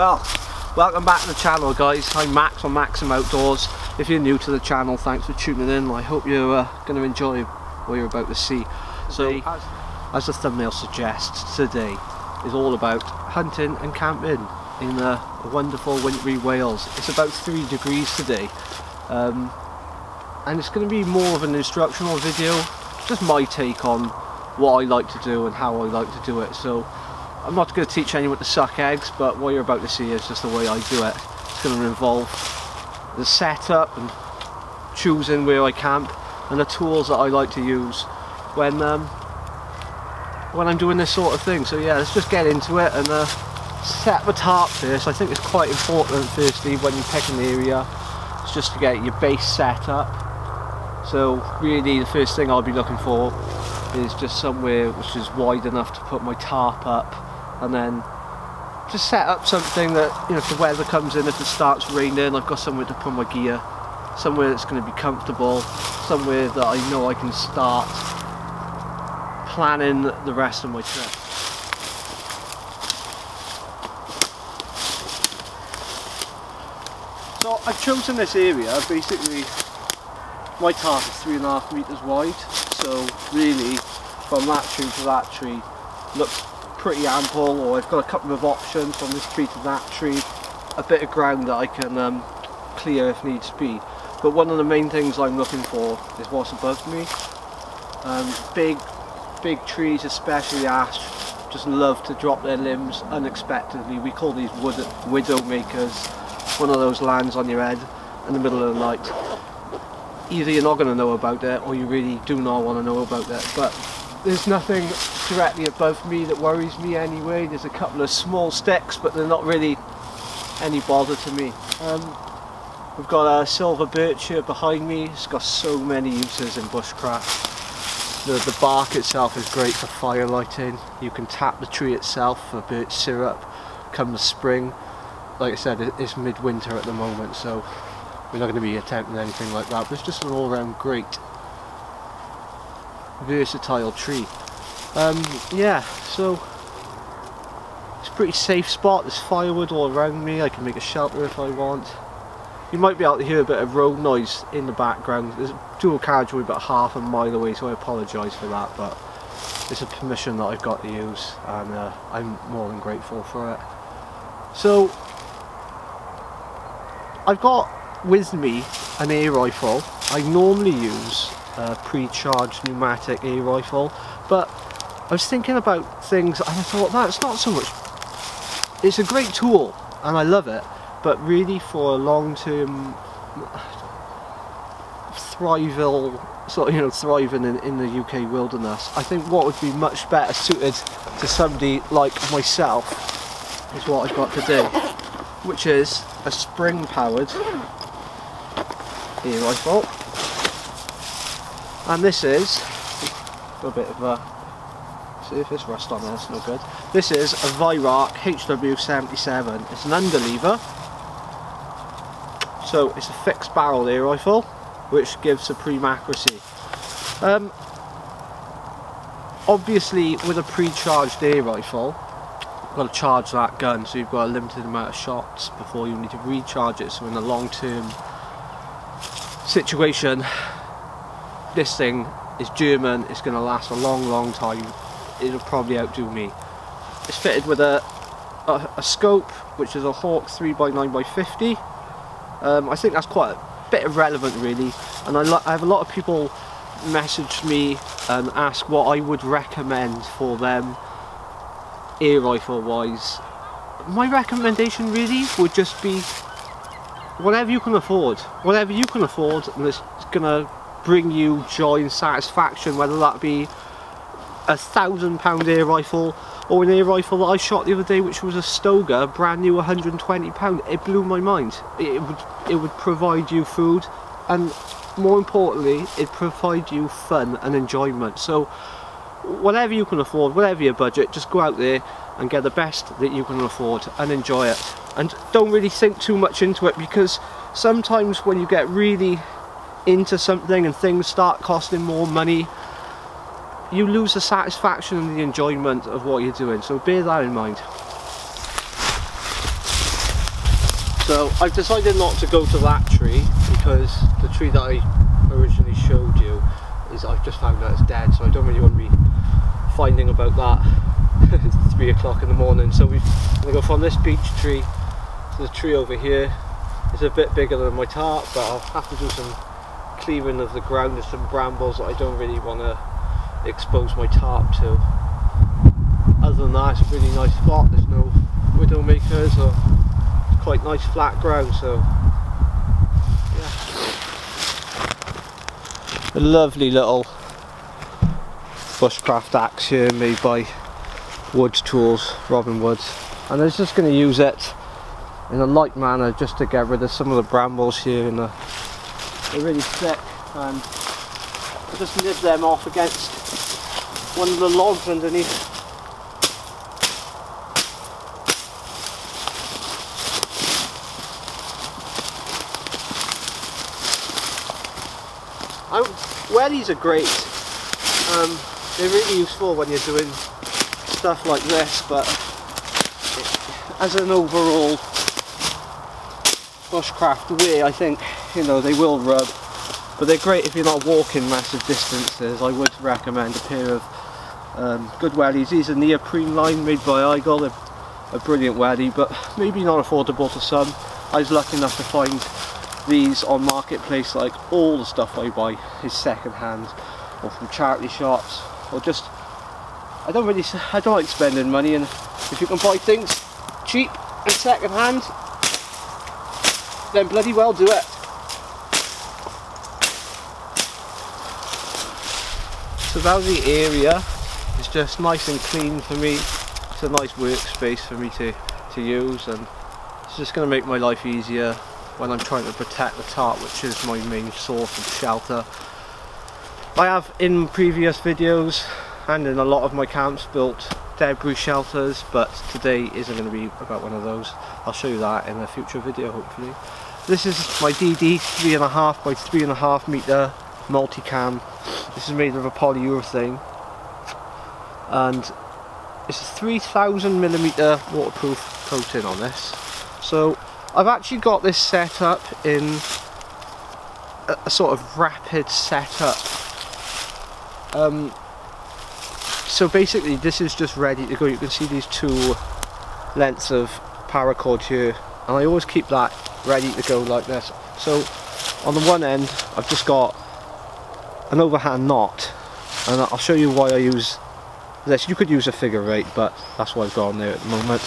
Well, welcome back to the channel guys. I'm Max on Maxim Outdoors. If you're new to the channel, thanks for tuning in. I hope you're uh, going to enjoy what you're about to see. So, as the thumbnail suggests, today is all about hunting and camping in uh, wonderful wintry Wales. It's about three degrees today. Um, and it's going to be more of an instructional video, just my take on what I like to do and how I like to do it. So I'm not going to teach anyone to suck eggs, but what you're about to see is just the way I do it. It's going to involve the setup and choosing where I camp and the tools that I like to use when um, when I'm doing this sort of thing. So yeah, let's just get into it and uh, set the tarp first. I think it's quite important firstly when you pick an area, it's just to get your base set up. So really the first thing I'll be looking for is just somewhere which is wide enough to put my tarp up and then just set up something that you know if the weather comes in if it starts raining I've got somewhere to put my gear somewhere that's going to be comfortable somewhere that I know I can start planning the rest of my trip. So I've chosen this area basically my tarp is three and a half meters wide so really from that tree to that tree looks pretty ample or I've got a couple of options from this tree to that tree a bit of ground that I can um, clear if needs be. But one of the main things I'm looking for is what's above me. Um, big big trees especially ash just love to drop their limbs unexpectedly. We call these wood widow makers. One of those lands on your head in the middle of the night. Either you're not going to know about it or you really do not want to know about it. But there's nothing directly above me that worries me anyway. There's a couple of small sticks, but they're not really any bother to me. Um, we've got a silver birch here behind me. It's got so many uses in bushcraft. The, the bark itself is great for fire lighting. You can tap the tree itself for birch syrup come the spring. Like I said, it's midwinter at the moment, so we're not going to be attempting anything like that. But it's just an all-round great versatile tree. Um, yeah, so it's a pretty safe spot. There's firewood all around me. I can make a shelter if I want. You might be able to hear a bit of road noise in the background. There's a dual carriageway about half a mile away, so I apologise for that, but it's a permission that I've got to use, and uh, I'm more than grateful for it. So, I've got with me an air rifle. I normally use a pre-charged pneumatic air rifle, but I was thinking about things and I thought that's not so much it's a great tool and I love it but really for a long-term thrival sort of you know thriving in, in the UK wilderness I think what would be much better suited to somebody like myself is what I've got today which is a spring powered air rifle and this is a bit of a See if it's rust on there, it's no good. This is a Weihrauch HW77. It's an underlever. So it's a fixed barrel air rifle, which gives supreme accuracy. Um, obviously, with a pre-charged air rifle, you've got to charge that gun, so you've got a limited amount of shots before you need to recharge it. So in a long-term situation, this thing is German, it's going to last a long, long time it'll probably outdo me. It's fitted with a, a, a scope, which is a Hawke 3x9x50. Um, I think that's quite a bit irrelevant really, and I, I have a lot of people message me and ask what I would recommend for them air rifle wise. My recommendation really would just be whatever you can afford. Whatever you can afford and it's gonna bring you joy and satisfaction, whether that be a thousand pound air rifle or an air rifle that I shot the other day which was a Stoeger brand new 120 pound. It blew my mind. It would it would provide you food and more importantly it provide you fun and enjoyment. So whatever you can afford whatever your budget just go out there and get the best that you can afford and enjoy it. And don't really think too much into it because sometimes when you get really into something and things start costing more money you lose the satisfaction and the enjoyment of what you're doing. So bear that in mind. So I've decided not to go to that tree because the tree that I originally showed you is I've just found out it's dead so I don't really want to be finding about that. It's 3 o'clock in the morning so we're to go from this beech tree to the tree over here. It's a bit bigger than my tarp but I'll have to do some clearing of the ground there's some brambles that I don't really want to expose my tarp to. Other than that it's a really nice spot. There's no widow makers or quite nice flat ground so yeah. A lovely little bushcraft axe here made by Woods Tools, Robin Woods. And I was just going to use it in a light manner just to get rid of some of the brambles here in the, they're really thick and I just nib them off against one of the logs underneath I, wellies are great. Um, they're really useful when you're doing stuff like this, but as an overall bushcraft way, I think you know they will rub. But they're great if you're not walking massive distances. I would recommend a pair of um, good wellies. These are neoprene line made by Aigle. They're a brilliant wellie, but maybe not affordable to some. I was lucky enough to find these on marketplace like all the stuff I buy is second hand or from charity shops or just I don't really I don't like spending money and if you can buy things cheap and second hand then bloody well do it so now the area is just nice and clean for me it's a nice workspace for me to to use and it's just going to make my life easier when I'm trying to protect the tarp which is my main source of shelter. I have in previous videos and in a lot of my camps built debris shelters but today isn't going to be about one of those. I'll show you that in a future video hopefully. This is my DD 3.5 by 3.5 meter multicam. This is made of a polyurethane and it's a 3000 millimeter waterproof coating on this. So I've actually got this set up in a, a sort of rapid setup. Um, so basically this is just ready to go. You can see these two lengths of paracord here and I always keep that ready to go like this. So on the one end I've just got an overhand knot and I'll show you why I use this. You could use a figure eight but that's what I've got on there at the moment.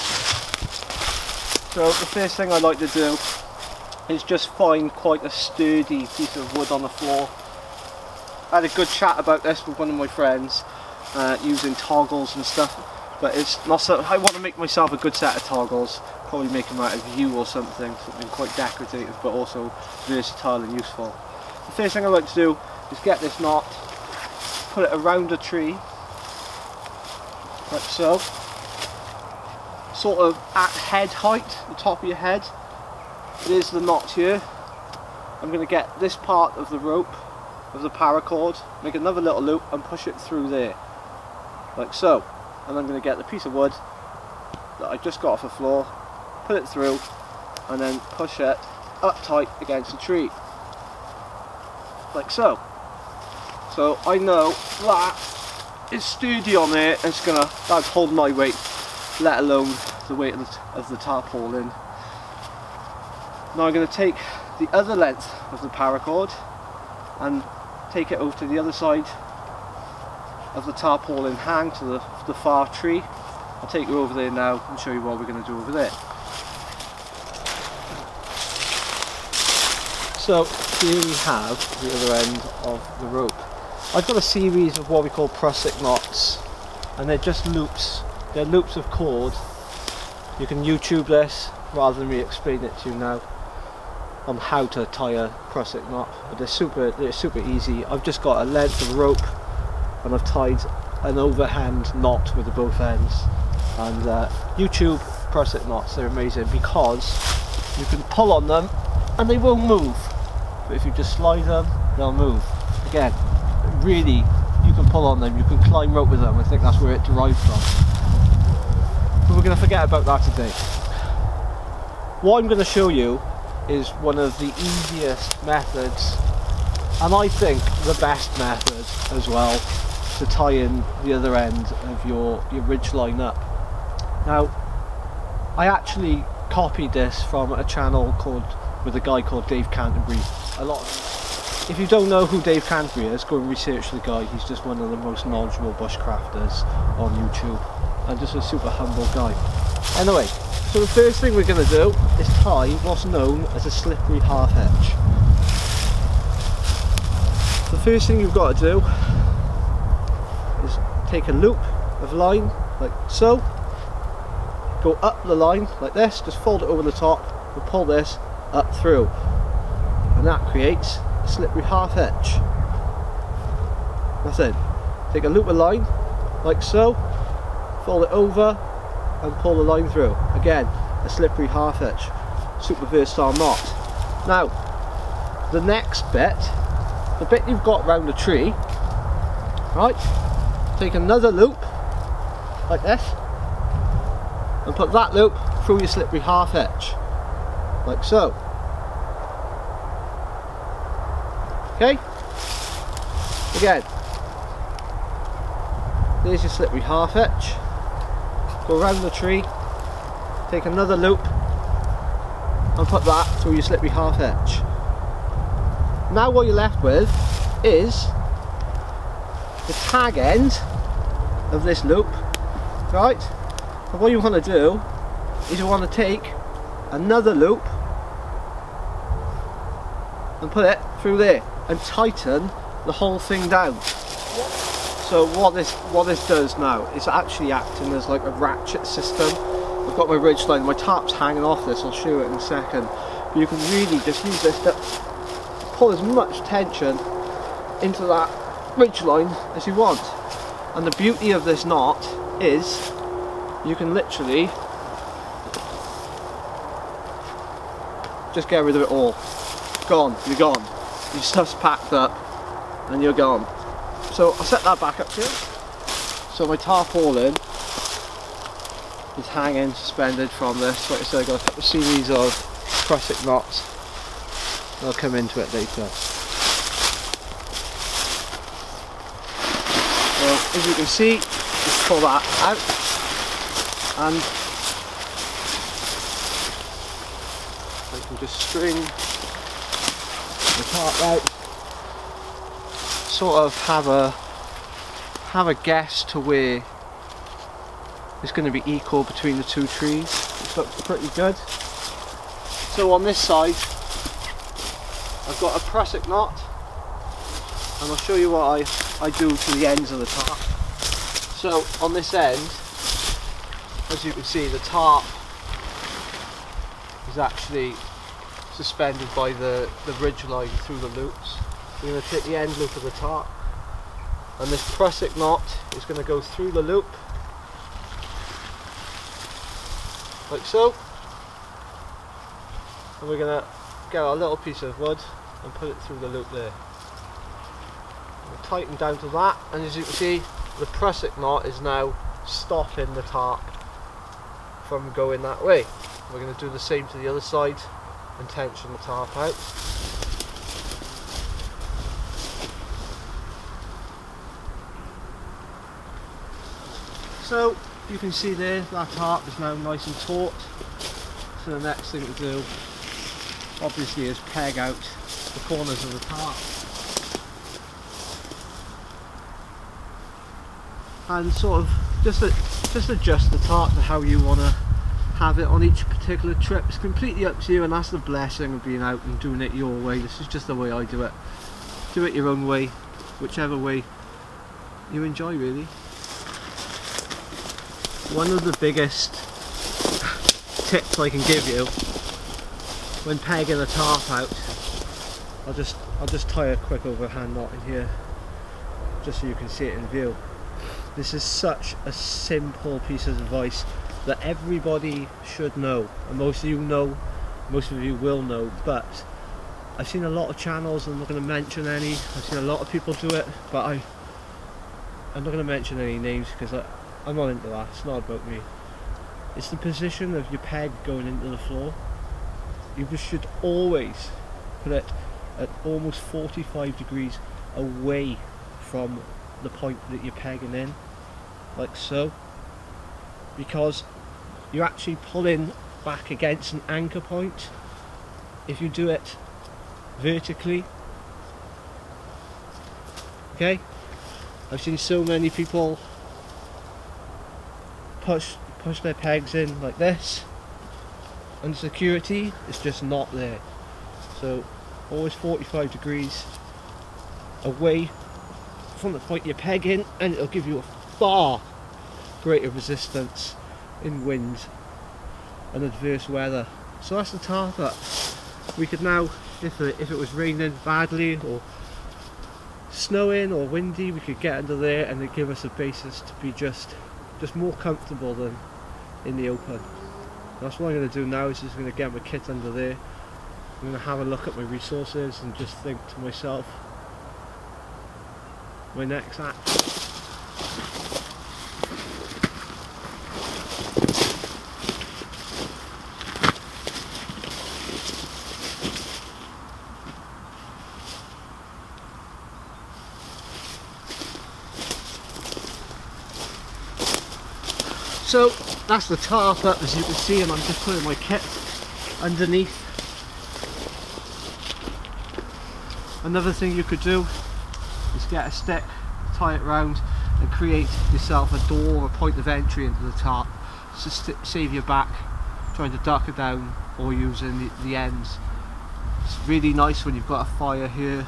So the first thing I like to do is just find quite a sturdy piece of wood on the floor. I had a good chat about this with one of my friends uh, using toggles and stuff but it's not so I want to make myself a good set of toggles probably make them out of yew or something something quite decorative but also versatile and useful the first thing I like to do is get this knot put it around a tree like so sort of at head height, the top of your head. There's the knot here. I'm going to get this part of the rope, of the paracord, make another little loop and push it through there. Like so. And I'm going to get the piece of wood that I just got off the floor, put it through, and then push it up tight against the tree. Like so. So I know that it's sturdy on there, it's gonna, that's holding my weight, let alone the weight of the, of the tarpaulin. Now I'm going to take the other length of the paracord and take it over to the other side of the tarpaulin hang to the, the far tree. I'll take you over there now and show you what we're going to do over there. So here we have the other end of the rope. I've got a series of what we call prusik knots and they're just loops. They're loops of cord you can YouTube this rather than me explain it to you now on how to tie a prusik knot but they're super they're super easy. I've just got a length of rope and I've tied an overhand knot with the both ends. And uh, YouTube prusik knots they're amazing because you can pull on them and they won't move. But if you just slide them they'll move. Again really you can pull on them you can climb rope with them I think that's where it derived from but we're going to forget about that today. what I'm going to show you is one of the easiest methods and I think the best method as well to tie in the other end of your, your ridge line up. Now I actually copied this from a channel called with a guy called Dave Canterbury. A lot of, if you don't know who Dave Canterbury is, go and research the guy. He's just one of the most knowledgeable bushcrafters on YouTube and just a super humble guy. Anyway, so the first thing we're going to do is tie what's known as a slippery half hitch. The first thing you've got to do is take a loop of line like so, go up the line like this, just fold it over the top and pull this up through and that creates slippery half hitch. That's it. Take a loop of line like so, fold it over and pull the line through. Again, a slippery half hitch, super versatile knot. Now, the next bit, the bit you've got round the tree, right, take another loop, like this, and put that loop through your slippery half hitch, like so. Okay? Again, there's your slippery half hitch, go around the tree, take another loop and put that through your slippery half hitch. Now what you're left with is the tag end of this loop, right? And what you want to do is you want to take another loop and put it through there and tighten the whole thing down. So what this what this does now is actually acting as like a ratchet system. I've got my ridge line, my tarp's hanging off this, I'll show you it in a second. But you can really just use this to pull as much tension into that ridge line as you want. And the beauty of this knot is you can literally just get rid of it all. Gone, you're gone. Your stuff's packed up and you're gone. So I'll set that back up here. So my tarpaulin is hanging suspended from this. Like I said, I've got a couple of series of prusik knots. I'll come into it later. So as you can see, just pull that out and I can just string the tarp out sort of have a have a guess to where it's going to be equal between the two trees. Looks pretty good. So on this side I've got a prusik knot and I'll show you what I, I do to the ends of the tarp. So on this end, as you can see the tarp is actually suspended by the, the ridge line through the loops. We're going to take the end loop of the tarp and this prusik knot is going to go through the loop. Like so. And we're going to get a little piece of wood and put it through the loop there. We'll tighten down to that. And as you can see the prusik knot is now stopping the tarp from going that way. We're going to do the same to the other side and tension the tarp out So you can see there that tarp is now nice and taut. So the next thing to do obviously is peg out the corners of the tarp. And sort of just just adjust the tarp to how you want to have it on each particular trip. It's completely up to you and that's the blessing of being out and doing it your way. This is just the way I do it. Do it your own way, whichever way you enjoy really one of the biggest tips I can give you when pegging a tarp out. I'll just I'll just tie a quick overhand knot in here just so you can see it in view. This is such a simple piece of advice that everybody should know and most of you know most of you will know but I've seen a lot of channels I'm not going to mention any. I've seen a lot of people do it but I I'm not going to mention any names because I, I'm not into that, it's not about me. It's the position of your peg going into the floor. you should always put it at almost 45 degrees away from the point that you're pegging in like so because you're actually pulling back against an anchor point if you do it vertically okay I've seen so many people push push their pegs in like this. And security is just not there. So always 45 degrees away from the point you're pegging and it'll give you a far greater resistance in wind and adverse weather. So that's the tarp we could now if it, if it was raining badly or snowing or windy we could get under there and it give us a basis to be just just more comfortable than in the open that's what I'm going to do now is just going to get my kit under there. I'm going to have a look at my resources and just think to myself, my next action. So that's the tarp up as you can see and I'm just putting my kit underneath. Another thing you could do is get a stick, tie it round and create yourself a door or a point of entry into the tarp to save your back trying to duck it down or using the, the ends. It's really nice when you've got a fire here,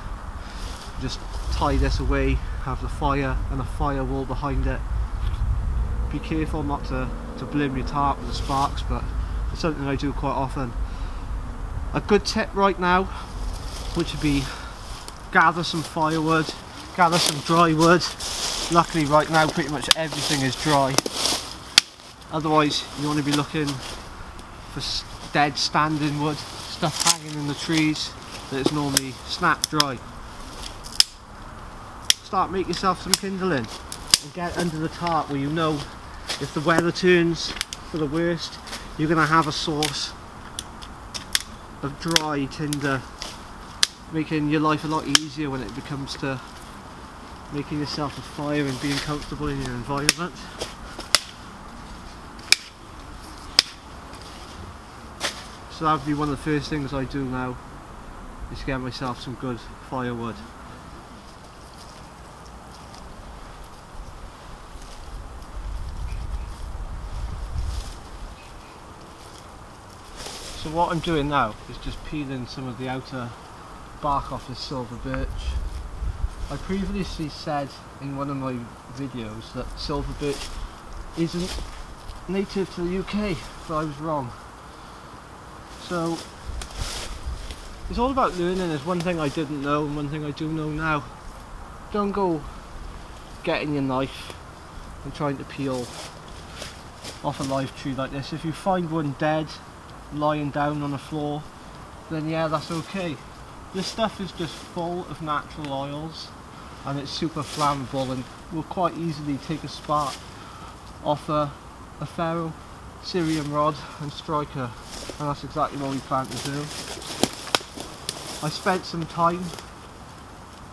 just tie this away, have the fire and a firewall behind it be careful not to, to bloom your tarp with the sparks but it's something I do quite often. A good tip right now which would be gather some firewood, gather some dry wood. Luckily right now pretty much everything is dry. Otherwise you want to be looking for dead standing wood, stuff hanging in the trees that is normally snap dry. Start make yourself some kindling and get under the tarp where you know if the weather turns for the worst you're going to have a source of dry tinder making your life a lot easier when it becomes to making yourself a fire and being comfortable in your environment. So that would be one of the first things I do now is get myself some good firewood So what I'm doing now is just peeling some of the outer bark off this silver birch. I previously said in one of my videos that silver birch isn't native to the UK, but I was wrong. So it's all about learning. There's one thing I didn't know and one thing I do know now. Don't go getting your knife and trying to peel off a live tree like this. If you find one dead lying down on the floor, then yeah, that's okay. This stuff is just full of natural oils and it's super flammable and will quite easily take a spark off a, a ferro cerium rod and striker and that's exactly what we plan to do. I spent some time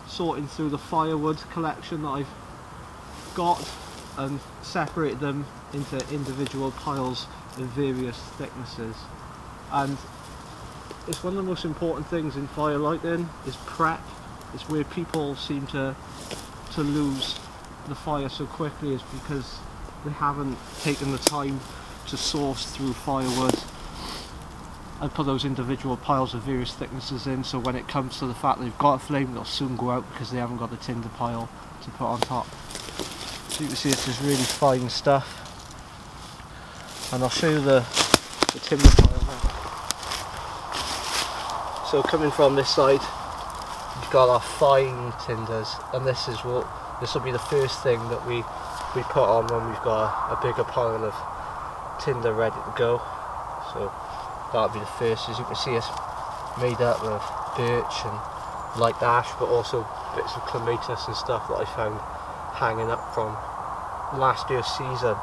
sorting through the firewood collection that I've got and separated them into individual piles of various thicknesses and it's one of the most important things in fire lighting is prep. It's where people seem to to lose the fire so quickly is because they haven't taken the time to source through firewood and put those individual piles of various thicknesses in. So when it comes to the fact they've got a flame they'll soon go out because they haven't got the tinder pile to put on top. So you can see this is really fine stuff. And I'll show you the, the timber pile so coming from this side, we've got our fine tinders, and this is what this will be the first thing that we we put on when we've got a, a bigger pile of tinder ready to go. So that'll be the first. As you can see, it's made up of birch and light ash, but also bits of clematis and stuff that I found hanging up from last year's season.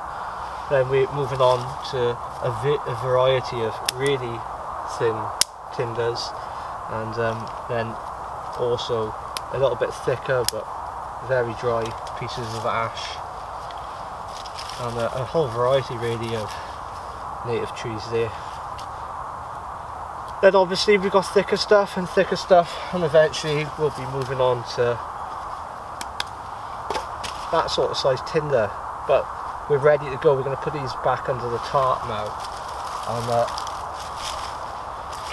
Then we're moving on to a, a variety of really thin tinders and um, then also a little bit thicker but very dry pieces of ash and a, a whole variety really of native trees there. Then obviously we've got thicker stuff and thicker stuff and eventually we'll be moving on to that sort of size tinder but we're ready to go. We're going to put these back under the tarp now and uh,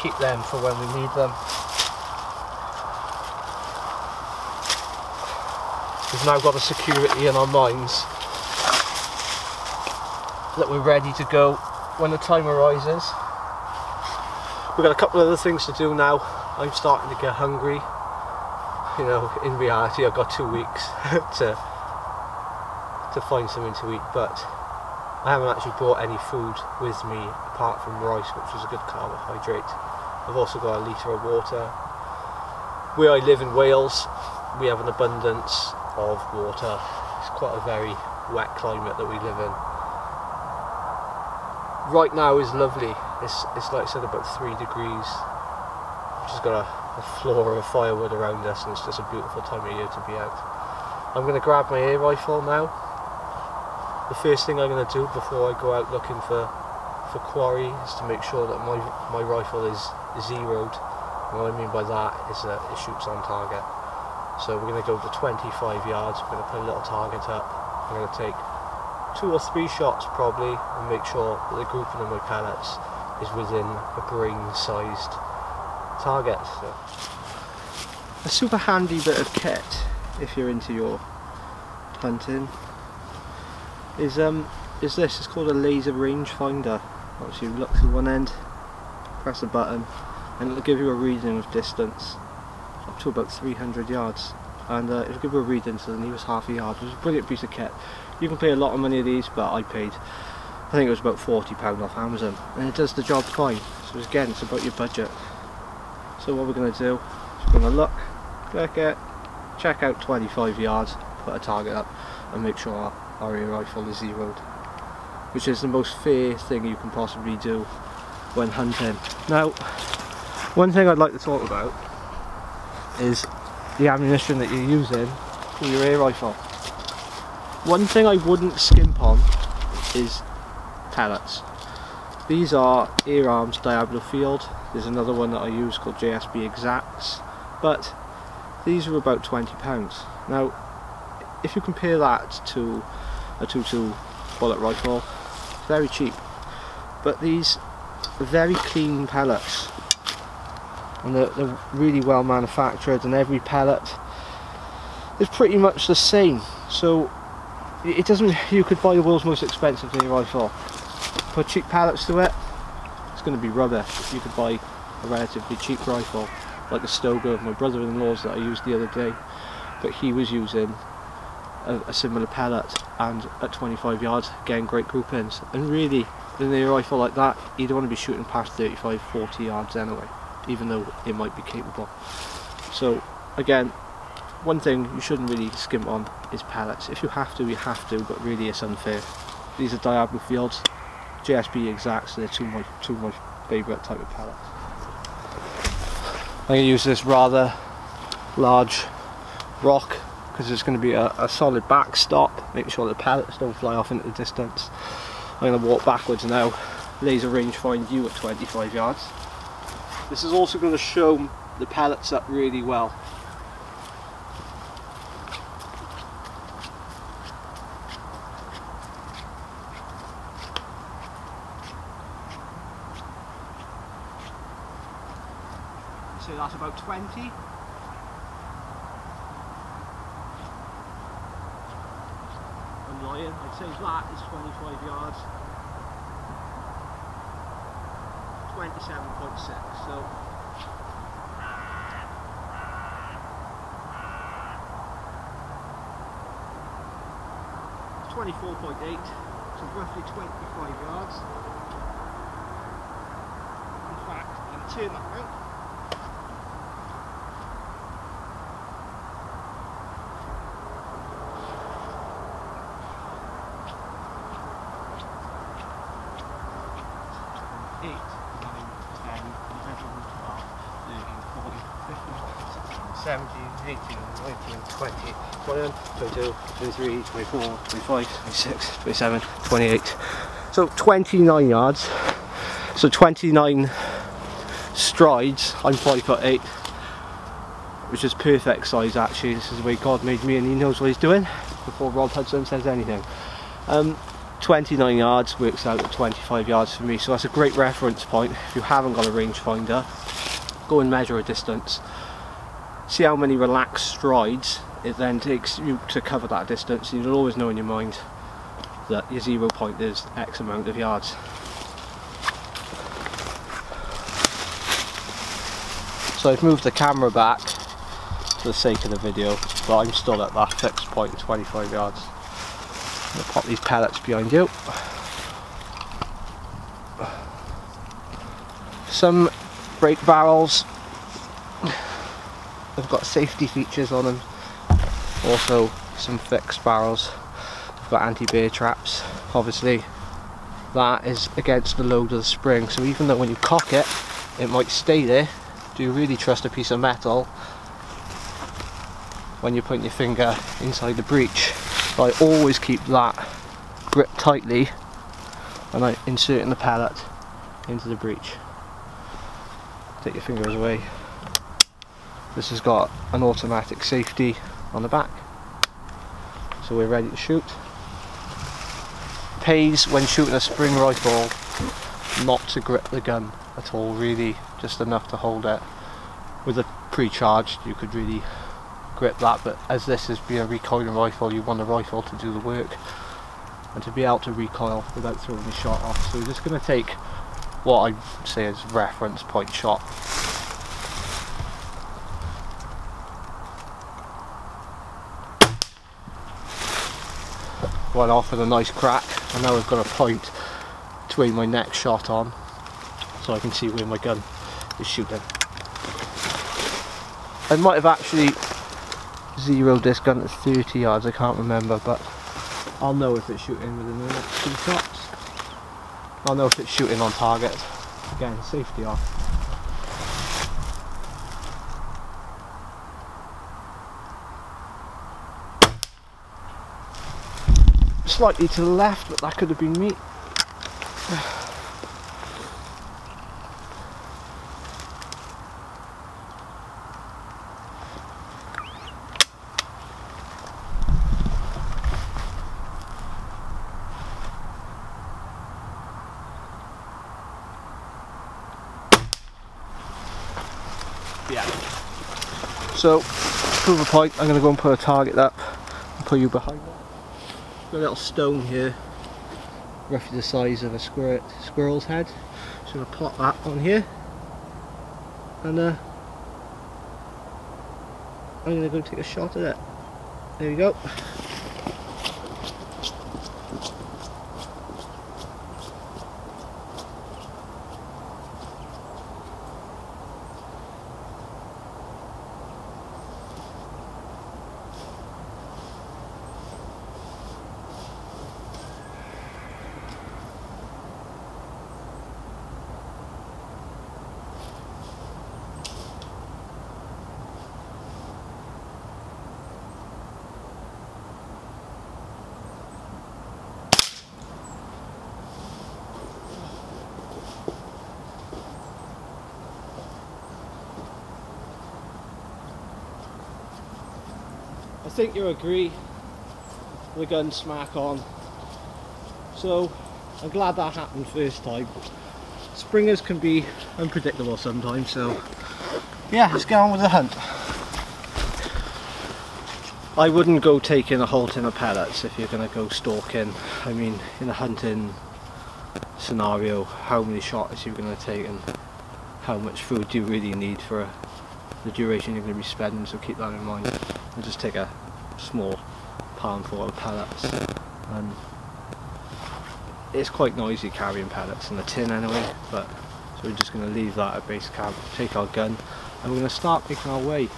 keep them for when we need them. We've now got a security in our minds that we're ready to go when the time arises. We've got a couple of other things to do now. I'm starting to get hungry. You know, in reality I've got two weeks to to find something to eat, but I haven't actually brought any food with me apart from rice, which is a good carbohydrate. I've also got a litre of water. Where I live in Wales, we have an abundance of water. It's quite a very wet climate that we live in. Right now is lovely. It's, it's like I said about three degrees. We've just got a, a floor of firewood around us and it's just a beautiful time of year to be out. I'm going to grab my air rifle now the first thing I'm going to do before I go out looking for for quarry is to make sure that my my rifle is zeroed. And what I mean by that is that it shoots on target. So we're going to go to 25 yards. We're going to put a little target up. we're going to take two or three shots probably and make sure that the grouping of my pellets is within a brain-sized target. So. A super handy bit of kit if you're into your hunting is um is this. It's called a laser rangefinder. Obviously, you look to one end, press a button, and it'll give you a reading of distance up to about 300 yards. And uh, it'll give you a reading to the nearest half a yard, which is a brilliant piece of kit. You can pay a lot of money of these, but I paid, I think it was about £40 off Amazon. And it does the job fine. So again, it's about your budget. So what we're going to do is we're going to look, click it, check out 25 yards, put a target up, and make sure our air rifle is zeroed which is the most fair thing you can possibly do when hunting. Now one thing I'd like to talk about is the ammunition that you're using for your air rifle. One thing I wouldn't skimp on is pellets. These are Air Arms Diablo Field. There's another one that I use called JSB Exacts, but these are about £20. Now, if you compare that to a 2.2 bullet rifle very cheap but these very clean pellets and they're, they're, really well manufactured and every pellet is pretty much the same. So it doesn't you could buy the world's most expensive air rifle. Put cheap pellets to it it's going to be rubbish you could buy a relatively cheap rifle like the Stoeger of my brother-in-law's that I used the other day. But he was using a, a similar pellet and at 25 yards getting great groupings. And really with a rifle like that you don't want to be shooting past 35 40 yards anyway even though it might be capable. So again one thing you shouldn't really skimp on is pellets if you have to you have to but really it's unfair. These are Diablo Fields. JSB exacts they're two of my two of my favourite type of pellets I'm going to use this rather large rock because it's going to be a, a solid backstop, make sure the pellets don't fly off into the distance. I'm going to walk backwards now, laser range find you at 25 yards. This is also going to show the pellets up really well. So that's about 20. I'm lying, I'd say that is 25 yards. 27.6, so Twenty-four point eight, so roughly twenty-five yards. In fact, I'm turn that around. 17, 18, 19, 20, 21, 22, 23, 24, 25, 26, 27, 28. So 29 yards. So 29 strides. I'm 5 foot 8 which is perfect size actually. This is the way God made me and he knows what he's doing before Rob Hudson says anything. Um, 29 yards works out at 25 yards for me so that's a great reference point if you haven't got a rangefinder go and measure a distance see how many relaxed strides it then takes you to cover that distance. You'll always know in your mind that your zero point is X amount of yards. So I've moved the camera back for the sake of the video but I'm still at that fixed point 25 yards. I'll pop these pellets behind you. Some brake barrels have got safety features on them. Also some fixed barrels. They've got anti-bear traps. Obviously that is against the load of the spring so even though when you cock it it might stay there do you really trust a piece of metal when you put your finger inside the breech I always keep that gripped tightly and I insert in the pellet into the breech. Take your fingers away. This has got an automatic safety on the back. So we're ready to shoot. Pays when shooting a spring rifle not to grip the gun at all really, just enough to hold it. With a pre-charged you could really grip that but as this is being a recoiling rifle you want the rifle to do the work and to be able to recoil without throwing the shot off so we're just going to take what I say is reference point shot Went off with a nice crack and now I've got a point to aim my next shot on so I can see where my gun is shooting I might have actually zeroed this gun at 30 yards, I can't remember, but I'll know if it's shooting within the next two shots. I'll know if it's shooting on target. Again, safety off. Slightly to the left, but that could have been me. Yeah. So, prove a point, I'm going to go and put a target up and put you behind that. A little stone here, roughly the size of a squirrel, squirrel's head. So I'm going to plot that on here. And uh, I'm going to go take a shot at it. There we go. Think you agree the gun smack on. So I'm glad that happened first time. Springers can be unpredictable sometimes, so yeah, let's get on with the hunt. I wouldn't go taking a whole tin of pellets if you're going to go stalking. I mean, in a hunting scenario, how many shots you're going to take and how much food do you really need for a, the duration you're going to be spending, so keep that in mind and just take a small palmful of pellets. And it's quite noisy carrying pellets in the tin anyway but so we're just going to leave that at base camp take our gun and we're going to start making our way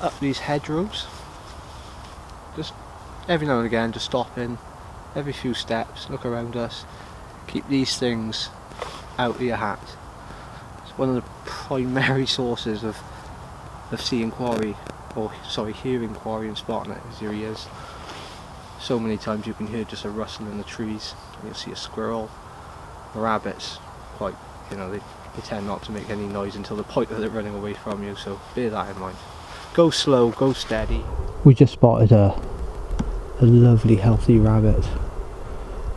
up these hedgerows. Just every now and again just stop in every few steps look around us keep these things out of your hat. It's one of the primary sources of of seeing quarry or sorry, hearing quarry and spotting it is your ears. So many times you can hear just a rustle in the trees, and you'll see a squirrel. The rabbits, quite, you know, they, they tend not to make any noise until the point that they're running away from you, so bear that in mind. Go slow, go steady. We just spotted a, a lovely healthy rabbit,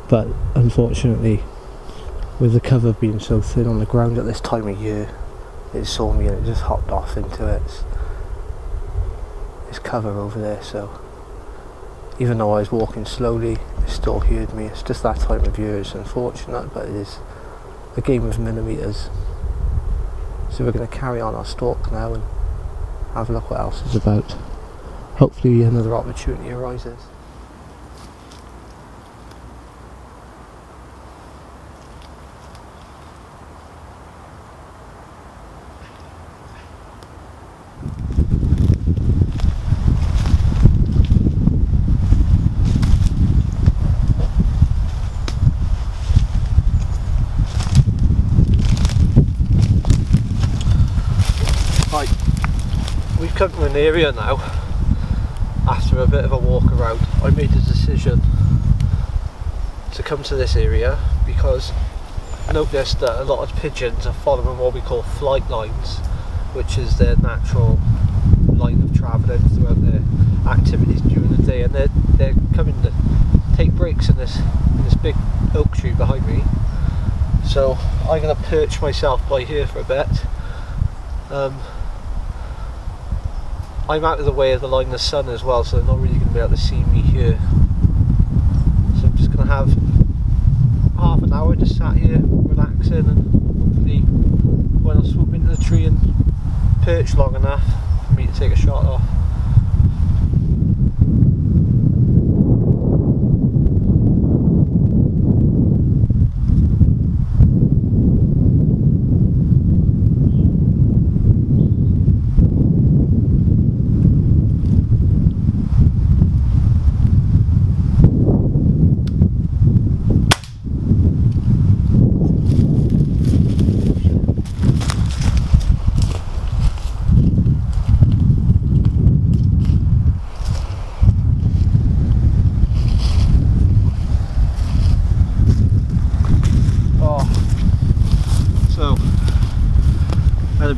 but unfortunately, with the cover being so thin on the ground at this time of year, it saw me and it just hopped off into its its cover over there so even though I was walking slowly it still heard me. It's just that type of year it's unfortunate but it is a game of millimeters. So we're going to carry on our stalk now and have a look what else is about. Hopefully another opportunity arises come to an area now after a bit of a walk around I made a decision to come to this area because I noticed that a lot of pigeons are following what we call flight lines which is their natural line of travelling throughout their activities during the day. And they're, they're coming to take breaks in this in this big oak tree behind me. So I'm going to perch myself by here for a bit. Um, I'm out of the way of the line of sun as well, so they're not really going to be able to see me here. So I'm just going to have half an hour just sat here relaxing and hopefully when I swoop into the tree and perch long enough for me to take a shot off.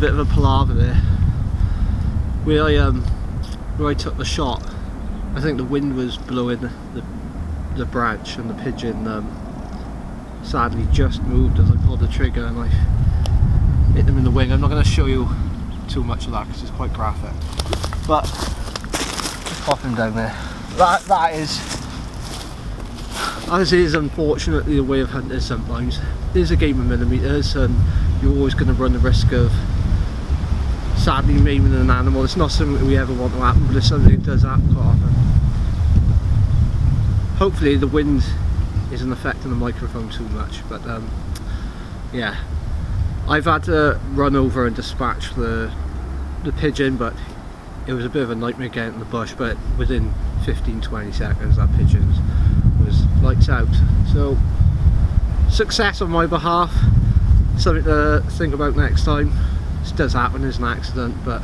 bit of a palaver there. Where I um where I took the shot, I think the wind was blowing the the branch and the pigeon um, sadly just moved as I pulled the trigger and I hit them in the wing. I'm not going to show you too much of that because it's quite graphic. But just pop him down there. That that is as is unfortunately the way of hunters sometimes. It is a game of millimetres and you're always going to run the risk of sadly maiming an animal. It's not something we ever want to happen, but it's something that does happen quite often. Hopefully the wind isn't affecting the microphone too much, but um, yeah. I've had to run over and dispatch the the pigeon, but it was a bit of a nightmare getting in the bush, but within 15-20 seconds that pigeon was lights out. So success on my behalf, something to think about next time. This does happen as an accident, but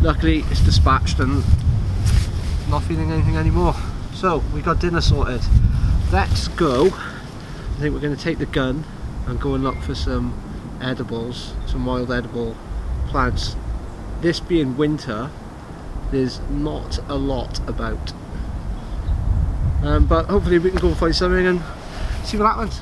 luckily it's dispatched and not feeling anything anymore. So we got dinner sorted. Let's go. I think we're going to take the gun and go and look for some edibles, some wild edible plants. This being winter, there's not a lot about. Um, but hopefully we can go find something and see what happens.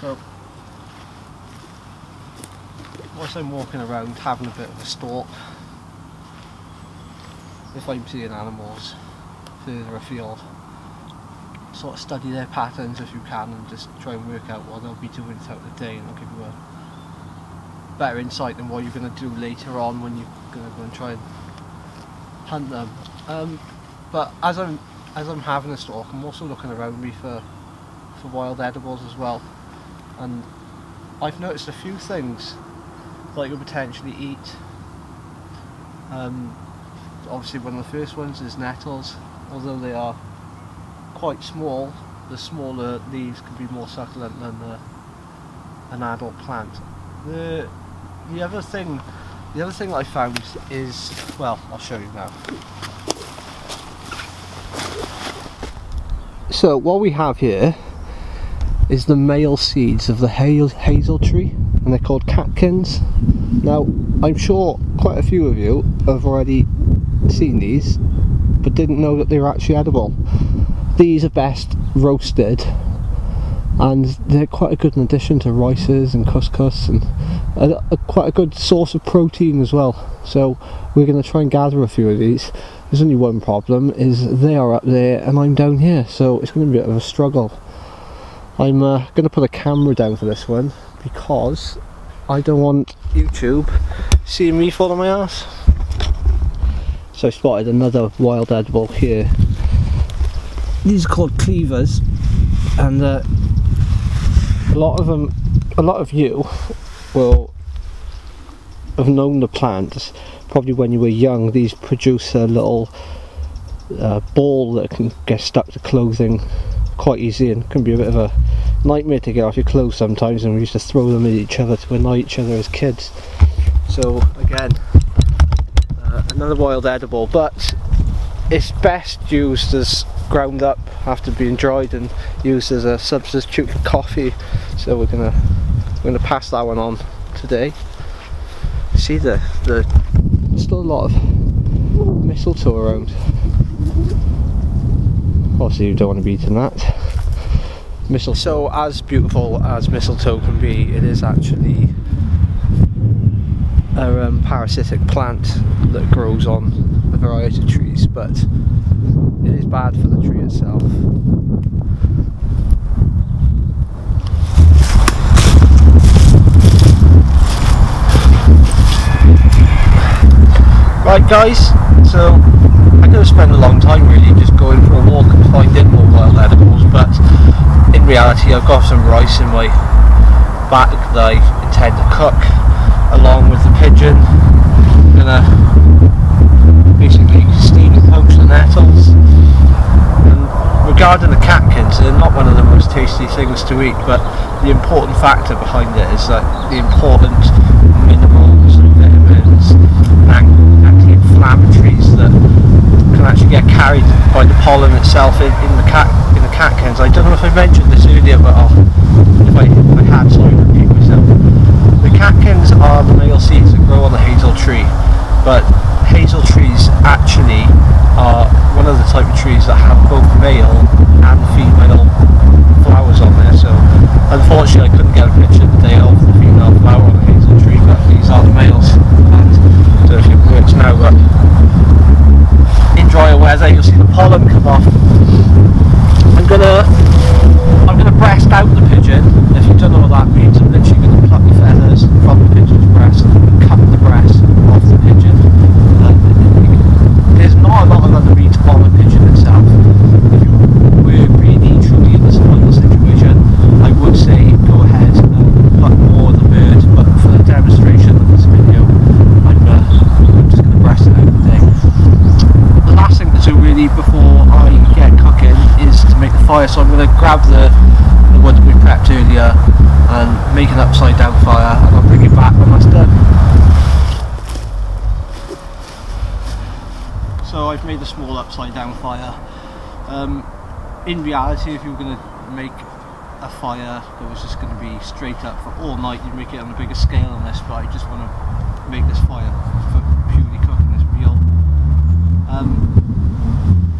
So, whilst I'm walking around having a bit of a stalk, if I'm seeing animals further afield, sort of study their patterns if you can and just try and work out what they'll be doing throughout the day and it'll give you a better insight than what you're going to do later on when you're going to go and try and hunt them. Um, but as I'm as I'm having a stalk, I'm also looking around me for for wild edibles as well. And I've noticed a few things that you potentially eat. Um, obviously one of the first ones is nettles, although they are quite small, the smaller leaves can be more succulent than the, an adult plant. The, the other thing the other thing I found is, well, I'll show you now. So what we have here is the male seeds of the hazel tree and they're called catkins. Now I'm sure quite a few of you have already seen these but didn't know that they were actually edible. These are best roasted and they're quite a good addition to rices and couscous and a, a, quite a good source of protein as well so we're going to try and gather a few of these there's only one problem is they are up there and I'm down here so it's going to be a bit of a struggle I'm uh, going to put a camera down for this one because I don't want YouTube seeing me fall on my ass so I spotted another wild edible here. These are called cleavers and uh, a lot of them a lot of you will have known the plants. Probably when you were young these produce a little uh, ball that can get stuck to clothing quite easy and can be a bit of a nightmare to get off your clothes sometimes and we used to throw them at each other to annoy each other as kids. So again uh, another wild edible but it's best used as ground up after being dried and used as a substitute for coffee. So we're gonna we're gonna pass that one on today. See the the still a lot of mistletoe around. Obviously you don't want to be eating that mistletoe so as beautiful as mistletoe can be it is actually a um, parasitic plant that grows on a variety of trees but it is bad for the tree itself. Right guys, so I'm going to spend a long time really just going for a walk and finding more wild edibles but I've got some rice in my bag that I intend to cook along with the pigeon. I'm gonna basically steam the nettles. And regarding the catkins, they're not one of the most tasty things to eat, but the important factor behind it is that the important minerals and vitamins and anti-inflammatories that can actually get carried by the pollen itself in, in the cat the catkins. I don't know if I mentioned this earlier, but I'll, if I, if I had, sorry, repeat myself. The catkins are the male seeds that grow on the hazel tree, but hazel trees actually are one of the type of trees that have both male and female flowers on there. So unfortunately, I couldn't get a picture today of the female flower on the hazel tree, but these are the males. And I don't know if it works now, but in drier weather, you'll see the pollen come off. I'm gonna I'm gonna breast out the pigeon. If you don't know what that means, I'm literally gonna pluck the feathers from the pigeon's breast and cut the breast off the pigeon. Uh, there's not a lot of other meat on the pigeon itself. If you were really truly in the survival situation, I would say go ahead and pluck more of the bird, but for the demonstration of this video, I'm, uh, I'm just gonna breast it out today. The last thing to do really before I get cooking is to make the fire, so I'm going to grab the, the wood that we prepped earlier and make an upside down fire and I'll bring it back when that's done. So I've made a small upside down fire. Um, in reality if you were going to make a fire that was just going to be straight up for all night you'd make it on a bigger scale than this but I just want to make this fire for purely cooking this meal. Um,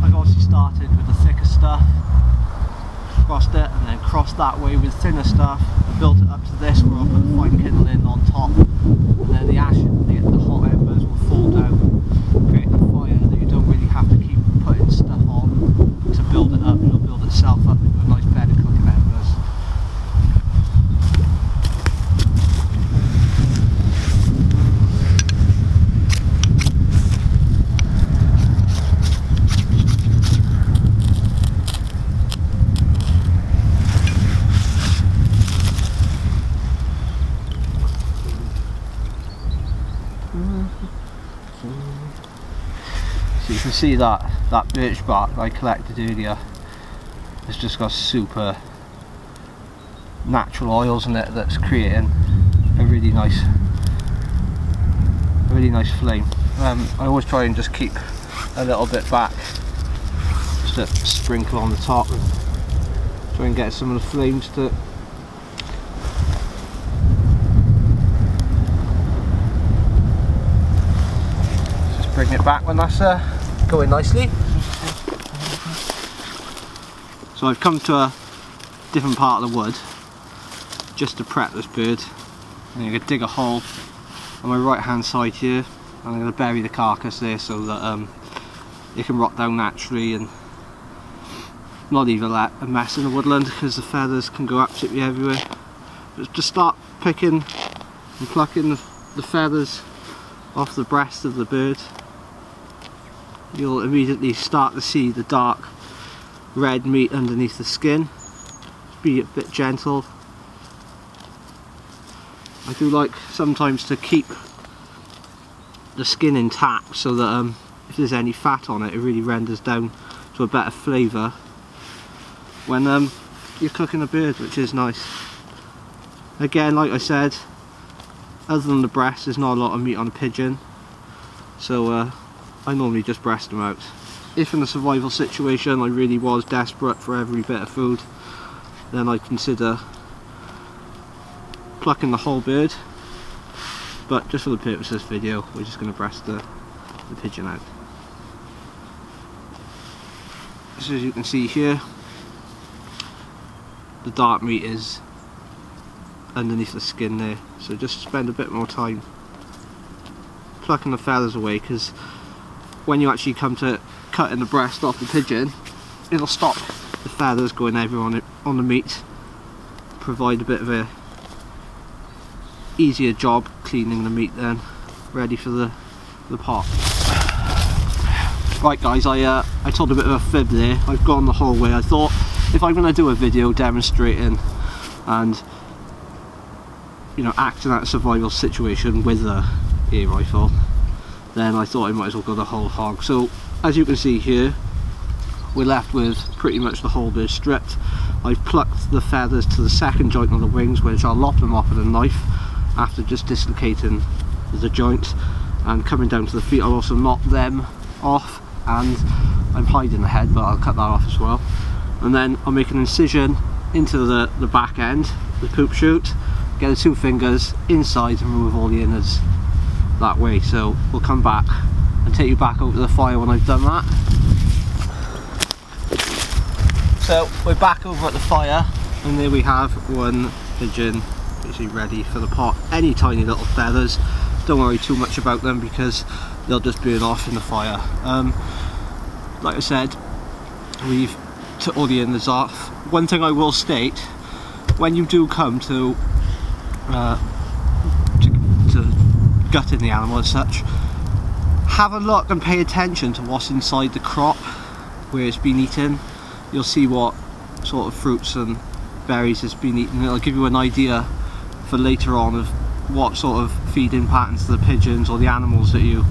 I've obviously started with the thicker stuff, crossed it and then crossed that way with thinner stuff, built it up to this where I'll put fine kindling on top. And then the ash, the, the hot embers will fall down, creating a fire that you don't really have to keep putting stuff on to build it up, it'll build itself up into a nice bed of cooking embers. So you can see that that birch bark I collected earlier has just got super natural oils in it that's creating a really nice a really nice flame. Um, I always try and just keep a little bit back just to sprinkle on the top and try and get some of the flames to just bring it back when that's uh, going nicely. So I've come to a different part of the wood just to prep this bird. I'm going to dig a hole on my right hand side here and I'm going to bury the carcass there so that um, it can rot down naturally and not even let a mess in the woodland because the feathers can go absolutely everywhere. But just start picking and plucking the feathers off the breast of the bird you'll immediately start to see the dark red meat underneath the skin. Be a bit gentle. I do like sometimes to keep the skin intact so that um, if there's any fat on it, it really renders down to a better flavour when um, you're cooking a bird, which is nice. Again, like I said, other than the breast, there's not a lot of meat on a pigeon, so uh, I normally just breast them out. If in a survival situation I really was desperate for every bit of food, then I'd consider plucking the whole bird. But just for the purpose of this video, we're just going to breast the, the pigeon out. So as you can see here, the dark meat is underneath the skin there. So just spend a bit more time plucking the feathers away because when you actually come to cutting the breast off the pigeon it'll stop the feathers going everywhere on, it, on the meat provide a bit of a easier job cleaning the meat then ready for the the pot. Right guys I uh, I told a bit of a fib there. I've gone the whole way. I thought if I'm going to do a video demonstrating and you know acting out a survival situation with a air rifle then I thought I might as well go the whole hog. So as you can see here, we're left with pretty much the whole bird stripped. I've plucked the feathers to the second joint of the wings, which I'll lop them off with a knife after just dislocating the joint. And coming down to the feet, I'll also knock them off and I'm hiding the head, but I'll cut that off as well. And then I'll make an incision into the, the back end, the poop chute, get the two fingers inside and remove all the innards that way. So we'll come back and take you back over to the fire when I've done that. So we're back over at the fire and there we have one pigeon basically ready for the pot. Any tiny little feathers. Don't worry too much about them because they'll just burn off in the fire. Um, like I said we've took all the innards off. One thing I will state when you do come to uh, gutting the animal as such. Have a look and pay attention to what's inside the crop where it's been eaten. You'll see what sort of fruits and berries it's been eaten. It'll give you an idea for later on of what sort of feeding patterns the pigeons or the animals that you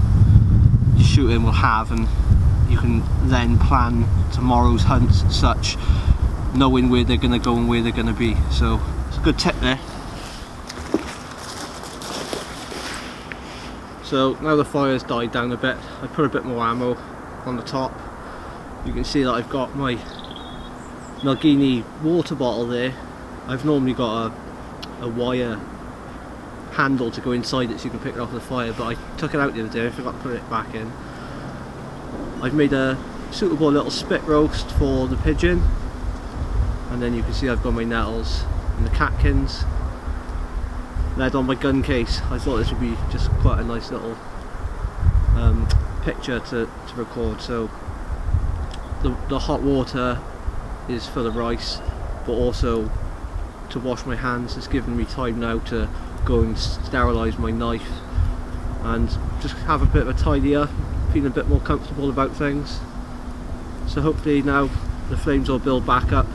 you shoot in will have and you can then plan tomorrow's hunts such knowing where they're going to go and where they're going to be. So it's a good tip there So now the fire's died down a bit, I put a bit more ammo on the top. You can see that I've got my Nalgene water bottle there. I've normally got a, a wire handle to go inside it so you can pick it off the fire but I took it out the other day, I forgot to put it back in. I've made a suitable little spit roast for the pigeon and then you can see I've got my nettles and the catkins lead on my gun case. I thought this would be just quite a nice little um, picture to, to record. So the, the hot water is for the rice, but also to wash my hands. It's given me time now to go and sterilise my knife and just have a bit of a tidy up, feeling a bit more comfortable about things. So hopefully now the flames will build back up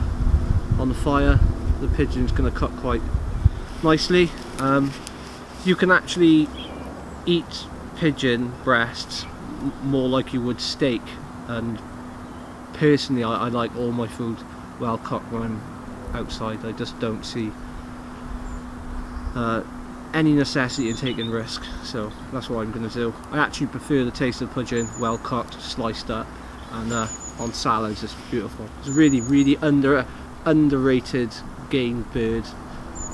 on the fire. The pigeon's going to cook quite nicely um, you can actually eat pigeon breasts more like you would steak and personally I, I like all my food well cooked when I'm outside I just don't see uh, any necessity in taking risk so that's what I'm going to do. I actually prefer the taste of pigeon well cooked, sliced up and uh, on salads it's beautiful. It's really really under underrated game bird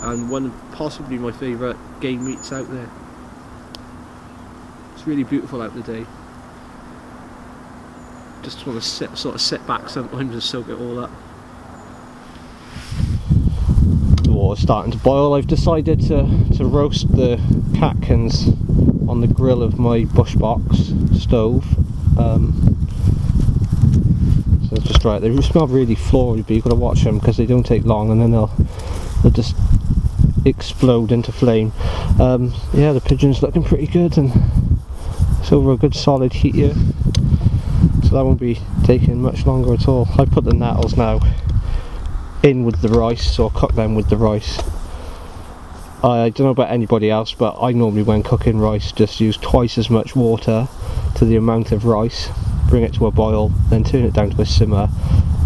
and one of possibly my favourite game meats out there. It's really beautiful out today. Just want to sit, sort of sit back sometimes and soak it all up. The water's starting to boil. I've decided to, to roast the catkins on the grill of my Bushbox stove. Um, so just right. They smell really floral, but you've got to watch them because they don't take long, and then they'll they'll just explode into flame. Um, yeah, the pigeon's looking pretty good, and it's over a good solid heat here. So that won't be taking much longer at all. I put the nettles now in with the rice I'll cook them with the rice. I don't know about anybody else but I normally when cooking rice just use twice as much water to the amount of rice bring it to a boil then turn it down to a simmer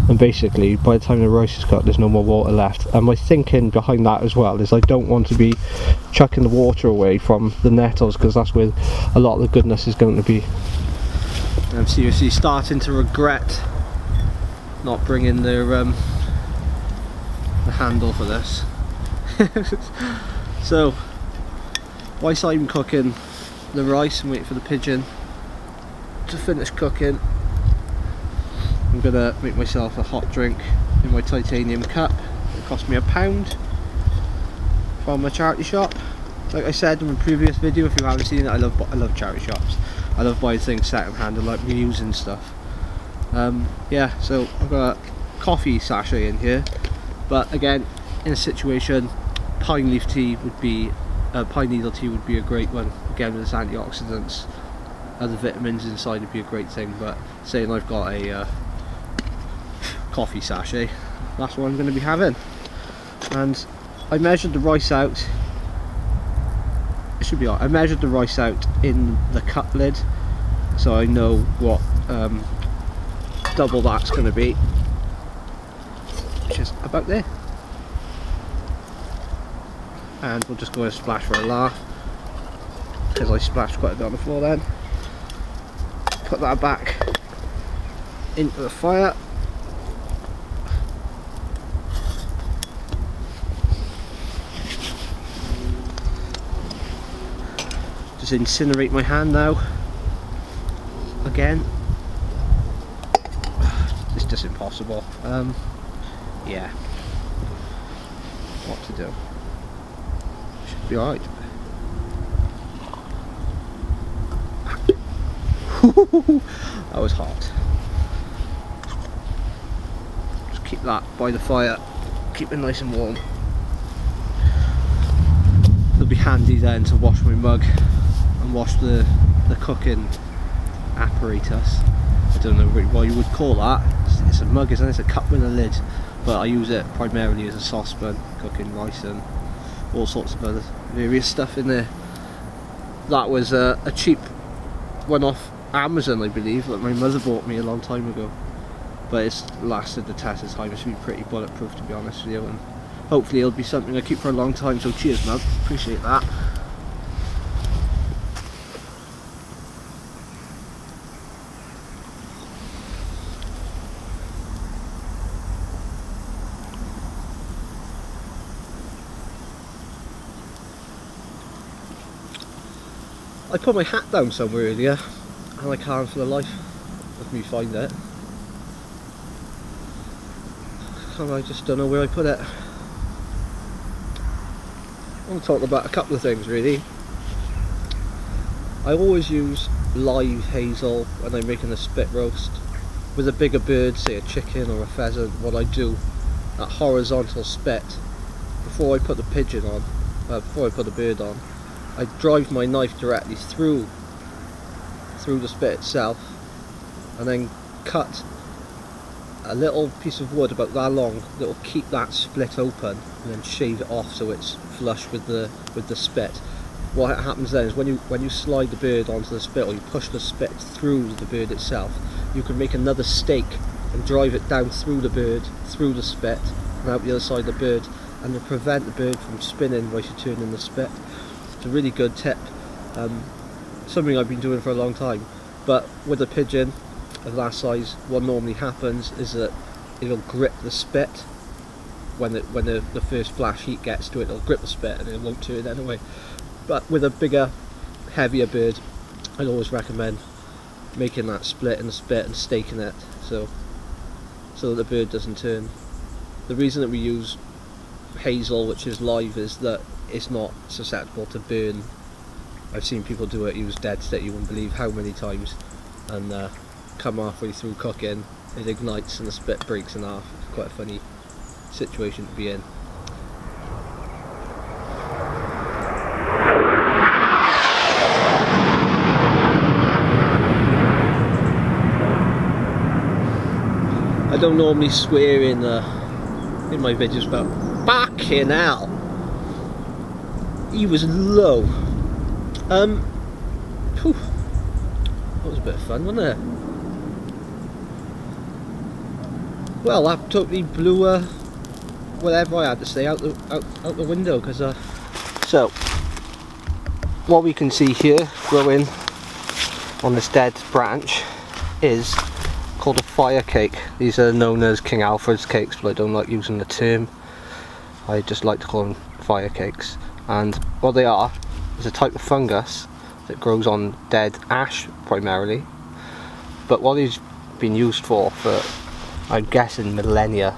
and basically by the time the rice is cooked there's no more water left. And my thinking behind that as well is I don't want to be chucking the water away from the nettles because that's where a lot of the goodness is going to be. I'm seriously starting to regret not bringing the um, the handle for this. So whilst I'm cooking the rice and waiting for the pigeon to finish cooking I'm gonna make myself a hot drink in my titanium cup. It cost me a pound from a charity shop. Like I said in my previous video, if you haven't seen it, I love I love charity shops. I love buying things second hand and like reusing stuff. Um, yeah, so I've got a coffee sachet in here, but again, in a situation, pine leaf tea would be, uh, pine needle tea would be a great one. Again, with its antioxidants, other vitamins inside would be a great thing. But saying I've got a uh, coffee sachet. That's what I'm going to be having. And I measured the rice out. It should be alright I measured the rice out in the cup lid so I know what um, double that's going to be. Which is about there. And we'll just go and splash for a laugh because I splashed quite a bit on the floor then. Put that back into the fire incinerate my hand now. Again. It's just impossible. Um, yeah. What to do? Should be alright. That was hot. Just keep that by the fire. Keep it nice and warm. It'll be handy then to wash my mug and wash the, the cooking apparatus. I don't know what you would call that. It's, it's a mug, isn't it? It's a cup with a lid. But I use it primarily as a saucepan, cooking rice and all sorts of other various stuff in there. That was a, a cheap one off Amazon, I believe, that my mother bought me a long time ago. But it's lasted the test of time. It's been pretty bulletproof, to be honest with you. And hopefully it'll be something I keep for a long time. So cheers, mug. Appreciate that. I put my hat down somewhere earlier and I can't for the life of me find it. I just don't know where I put it. I want to talk about a couple of things really. I always use live hazel when I'm making a spit roast. With a bigger bird, say a chicken or a pheasant, what I do, that horizontal spit, before I put the pigeon on, uh, before I put the bird on, I drive my knife directly through through the spit itself and then cut a little piece of wood about that long that will keep that split open and then shave it off so it's flush with the with the spit what happens then is when you when you slide the bird onto the spit or you push the spit through the bird itself, you can make another stake and drive it down through the bird, through the spit, and out the other side of the bird, and to prevent the bird from spinning while you're turning the spit. A really good tip. Um, something I've been doing for a long time. But with a pigeon of that size, what normally happens is that it'll grip the spit when it, when the, the first flash heat gets to it, it'll grip the spit and it won't turn anyway. But with a bigger, heavier bird, I'd always recommend making that split in the spit and staking it so so that the bird doesn't turn. The reason that we use hazel, which is live, is that it's not susceptible to burn. I've seen people do it, use dead stick, you wouldn't believe how many times, and uh, come halfway through cooking, it ignites and the spit breaks in half. It's quite a funny situation to be in. I don't normally swear in uh, in my videos, but fucking hell, he was low. Um, whew, that was a bit of fun, wasn't it? Well, that totally blew uh, whatever I had to say out the out, out the window because uh. So, what we can see here growing on this dead branch is called a fire cake. These are known as King Alfred's cakes, but I don't like using the term. I just like to call them fire cakes. And what they are is a type of fungus that grows on dead ash primarily. But what it's been used for, for I'm guessing millennia,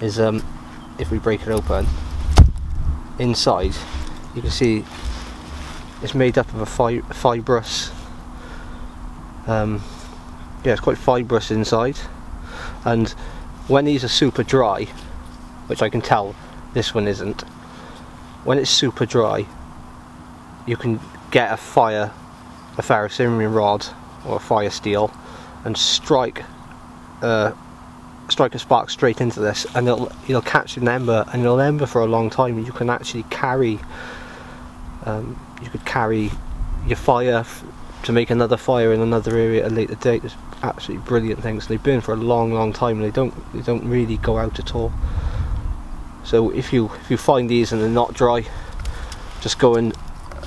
is um, if we break it open, inside you can see it's made up of a fi fibrous um, yeah it's quite fibrous inside and when these are super dry which I can tell this one isn't when it's super dry you can get a fire a ferrocerium rod or a fire steel and strike uh, strike a spark straight into this and it'll you'll catch an ember and it'll ember for a long time. You can actually carry um, you could carry your fire to make another fire in another area at a later date. It's absolutely brilliant things. They burn for a long long time. And they don't they don't really go out at all so if you if you find these and they're not dry just go and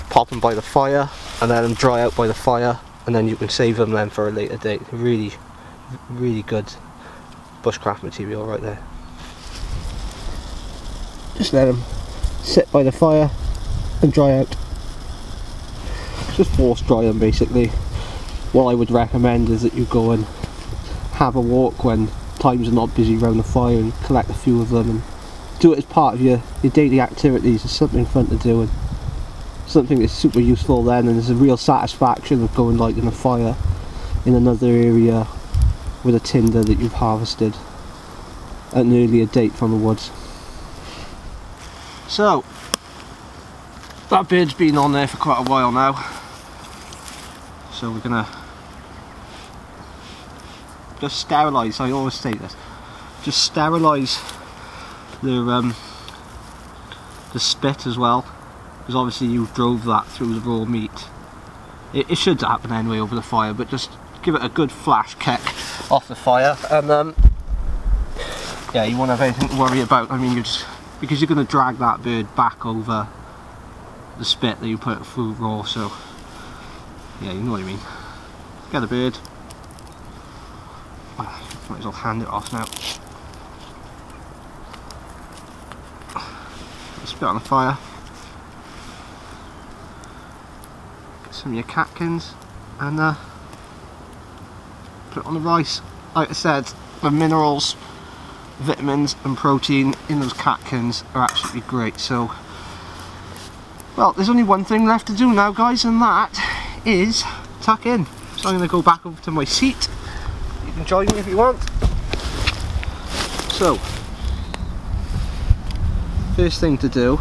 pop them by the fire and let them dry out by the fire and then you can save them then for a later date really really good bushcraft material right there. Just let them sit by the fire and dry out. Just force dry them basically. What I would recommend is that you go and have a walk when times are not busy around the fire and collect a few of them and do it as part of your, your daily activities. It's something fun to do and something that's super useful then and there's a real satisfaction of going lighting a fire in another area with a tinder that you've harvested at an earlier date from the woods. So, that bird's been on there for quite a while now. So we're gonna just sterilise, I always say this, just sterilise the, um, the spit as well, because obviously you drove that through the raw meat. It, it should happen anyway over the fire, but just give it a good flash kick off the fire and um, yeah you won't have anything to worry about. I mean you just because you're going to drag that bird back over the spit that you put through raw so yeah you know what I mean. Get a bird. Might as well hand it off now spit on the fire get some of your catkins and uh, put it on the rice. Like I said, the minerals, vitamins and protein in those catkins are absolutely great. So, well, there's only one thing left to do now, guys, and that is tuck in. So I'm going to go back over to my seat. You can join me if you want. So, first thing to do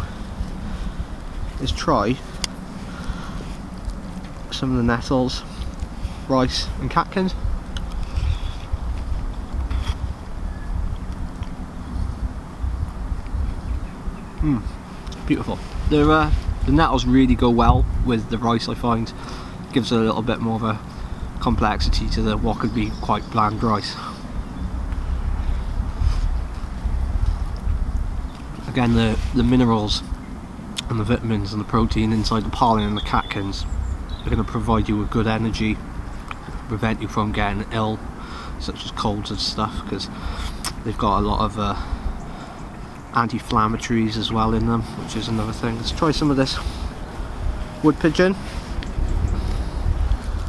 is try some of the nettles, rice and catkins. Mmm, beautiful. Uh, The nettles really go well with the rice I find. Gives it a little bit more of a complexity to the what could be quite bland rice. Again the, the minerals and the vitamins and the protein inside the pollen and the catkins are going to provide you with good energy, prevent you from getting ill such as colds and stuff because they've got a lot of uh, anti-inflammatories as well in them which is another thing. Let's try some of this wood pigeon.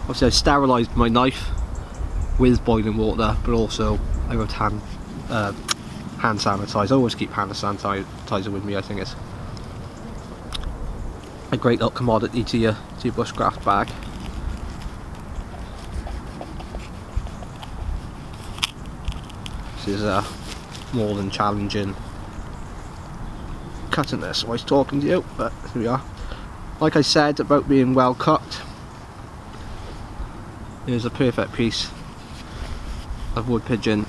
Obviously I sterilised my knife with boiling water but also I got hand, uh, hand sanitizer. I always keep hand sanitizer with me I think it's a great little commodity to your, to your bushcraft bag. This is uh, more than challenging cutting this while I was talking to you, but here we are. Like I said about being well cut, here's a perfect piece of wood pigeon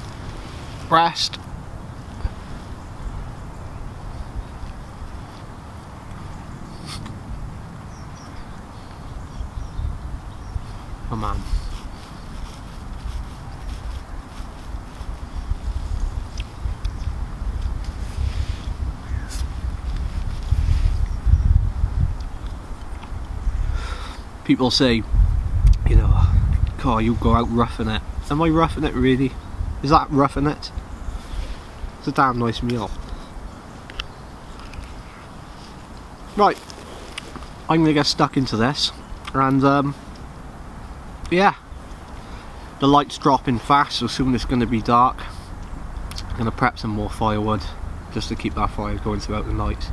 breast. Oh man. People say, you know, car you go out roughing it. Am I roughing it really? Is that roughing it? It's a damn nice meal. Right, I'm gonna get stuck into this, and um, yeah, the light's dropping fast, so soon it's gonna be dark. I'm gonna prep some more firewood just to keep that fire going throughout the night.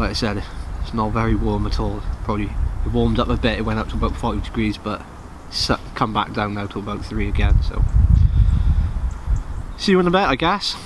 Like I said, it's not very warm at all. Probably it warmed up a bit, it went up to about 40 degrees, but it's uh, come back down now to about 3 again, so. See you in a bit, I guess.